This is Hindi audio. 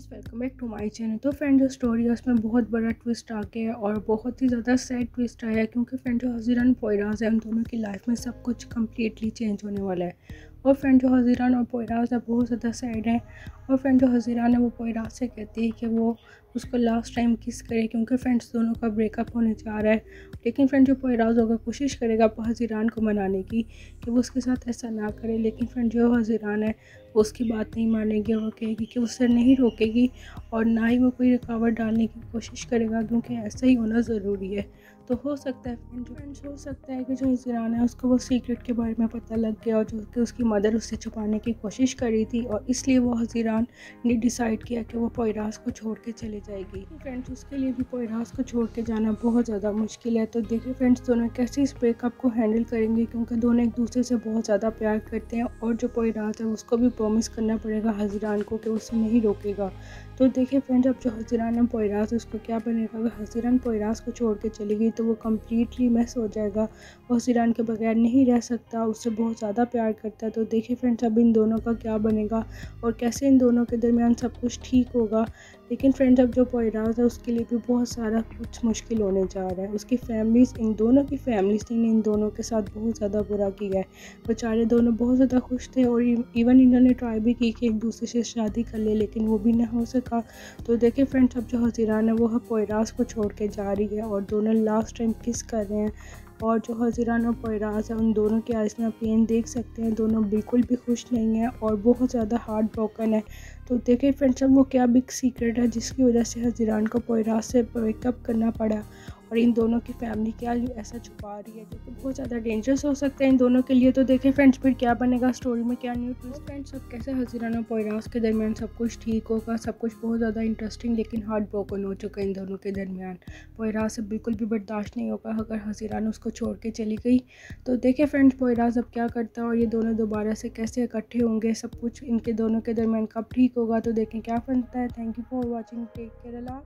Friends welcome back to my channel तो फ्रेंड जो स्टोरी है, उसमें बहुत बड़ा ट्विस्ट आ गया है और बहुत ही ज़्यादा सैड ट्विस्ट आया है क्योंकि फ्रेंड जो हजीरान पोराज है, उन दोनों की लाइफ में सब कुछ कम्प्लीटली चेंज होने वाला है। और फ्रेंड जो हजीरान और पोराज है, बहुत ज़्यादा सैड है। और फ्रेंड जो हजीरान है, वो पोराज से कहती है कि वो उसको लास्ट टाइम किस करे, क्योंकि फ्रेंड्स दोनों का ब्रेकअप होने जा रहा है। लेकिन फ्रेंड जो पोयराज होगा, कोशिश करेगा हजीरान को मनाने की कि वो उसके साथ ऐसा ना करे। लेकिन फ्रेंड जो हजीरान है, वो उसकी बात नहीं मानेगी वो कहेगी कि उससे नहीं रोकेगी और ना ही वो कोई रुकावट डालने की कोशिश करेगा, क्योंकि ऐसा ही होना ज़रूरी है। तो हो सकता है फ्रेंड फ्रेंड्स हो सकता है कि जो हजीरान है, उसको वो सीक्रेट के बारे में पता लग गया और जो कि उसकी मदर उससे छुपाने की कोशिश कर रही थी और इसलिए वो हजीरान ने डिसाइड किया कि वो पोयराज को छोड़ के चले जाएगी। फ्रेंड्स, उसके लिए भी पोयराज को छोड़ के जाना बहुत ज़्यादा मुश्किल है। तो देखिए फ्रेंड्स, दोनों कैसे इस ब्रेकअप को हैंडल करेंगे क्योंकि दोनों एक दूसरे से बहुत ज़्यादा प्यार करते हैं और जो पोयराज है, उसको भी प्रॉमिस करना पड़ेगा हजीरान को कि उसे नहीं रोकेगा। तो देखिए फ्रेंड्स, अब जो हजीरान है पोयराज उसको क्या बनेगा? अगर हजीरान पोयराज को छोड़ के चली गई तो वो कम्प्लीटली मैस हो जाएगा। वो हजीरान के बगैर नहीं रह सकता, उससे बहुत ज़्यादा प्यार करता है। तो देखिए फ्रेंड्स, अब इन दोनों का क्या बनेगा और कैसे इन दोनों के दरमियान सब कुछ ठीक होगा? लेकिन फ्रेंड्स, अब जो पोयराज है, उसके लिए भी बहुत सारा कुछ मुश्किल होने जा रहा है। उसकी फैमिलीज़ इन दोनों की फैमिलीज़ ने इन दोनों के साथ बहुत ज़्यादा बुरा किया है। बेचारे दोनों बहुत ज़्यादा खुश थे और इवन इन्होंने ट्राई भी की कि एक दूसरे से शादी कर ले, लेकिन वो भी ना हो सका। तो देखिए फ्रेंड्स अब जो हजीरान है, वो पोयराज को छोड़ के जा रही है और दोनों लास्ट टाइम किस कर रहे हैं। और जो हजीरान और पैराज है, उन दोनों के आइज़ में पेन देख सकते हैं, दोनों बिल्कुल भी खुश नहीं है और बहुत ज़्यादा हार्ट ब्रोकन है। तो देखें फ्रेंड्स अब वो क्या बिग सीक्रेट है जिसकी वजह से हजीरान को पैराज से ब्रेकअप करना पड़ा? और इन दोनों की फैमिली क्या ऐसा छुपा रही है? जो कि बहुत ज़्यादा डेंजरस हो सकता है इन दोनों के लिए। तो देखें फ्रेंड्स फिर क्या बनेगा स्टोरी में? क्या न्यू ट्विस्ट फ्रेंड्स सब कैसे हजीरान और पोयरास के दरमियान सब कुछ ठीक होगा, सब कुछ बहुत ज़्यादा इंटरेस्टिंग लेकिन हार्ट ब्रोकन हो चुका है इन दोनों के दरमियान। पोयरास अब बिल्कुल भी बर्दाश्त नहीं होगा, अगर हजीरान उसको छोड़ के चली गई। तो देखे फ्रेंड्स पोयराज अब क्या करता है और ये दोनों दोबारा से कैसे इकट्ठे होंगे? सब कुछ इनके दोनों के दरमियान कब ठीक होगा? तो देखें क्या बनता है। Thank you for watching take care Allah